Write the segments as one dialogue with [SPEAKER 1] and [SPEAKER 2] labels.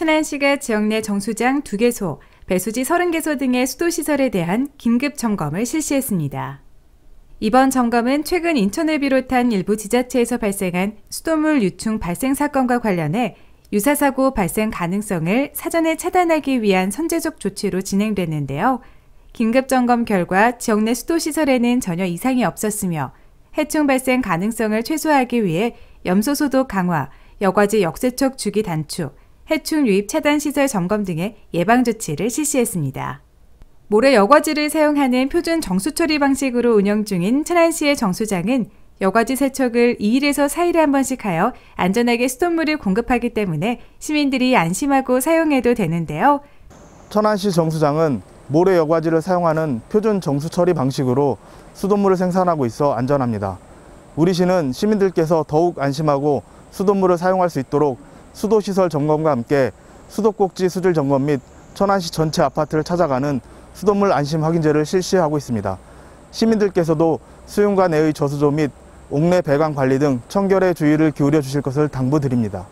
[SPEAKER 1] 천안시가 지역 내 정수장 2개소, 배수지 30개소 등의 수도시설에 대한 긴급 점검을 실시했습니다. 이번 점검은 최근 인천을 비롯한 일부 지자체에서 발생한 수돗물 유충 발생 사건과 관련해 유사 사고 발생 가능성을 사전에 차단하기 위한 선제적 조치로 진행됐는데요. 긴급 점검 결과 지역 내 수도 시설에는 전혀 이상이 없었으며 해충 발생 가능성을 최소화하기 위해 염소 소독 강화, 여과지 역세척 주기 단축, 해충 유입 차단 시설 점검 등의 예방 조치를 실시했습니다. 모래 여과지를 사용하는 표준 정수 처리 방식으로 운영 중인 천안시의 정수장은 여과지 세척을 2일에서 4일에 한 번씩 하여 안전하게 수돗물을 공급하기 때문에 시민들이 안심하고 사용해도 되는데요.
[SPEAKER 2] 천안시 정수장은 모래 여과지를 사용하는 표준 정수 처리 방식으로 수돗물을 생산하고 있어 안전합니다. 우리 시는 시민들께서 더욱 안심하고 수돗물을 사용할 수 있도록 수도시설 점검과 함께 수도꼭지 수질 점검 및 천안시 전체 아파트를 찾아가는 수돗물 안심 확인제를 실시하고 있습니다. 시민들께서도 수용과 내의 저수조 및 옥내 배관 관리 등 청결에 주의를 기울여 주실 것을 당부드립니다.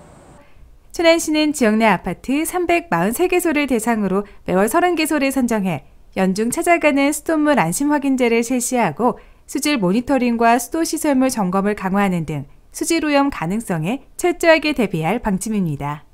[SPEAKER 1] 천안시는 지역 내 아파트 343개소를 대상으로 매월 30개소를 선정해 연중 찾아가는 수돗물 안심 확인제를 실시하고 수질 모니터링과 수도 시설물 점검을 강화하는 등 수질 오염 가능성에 철저하게 대비할 방침입니다.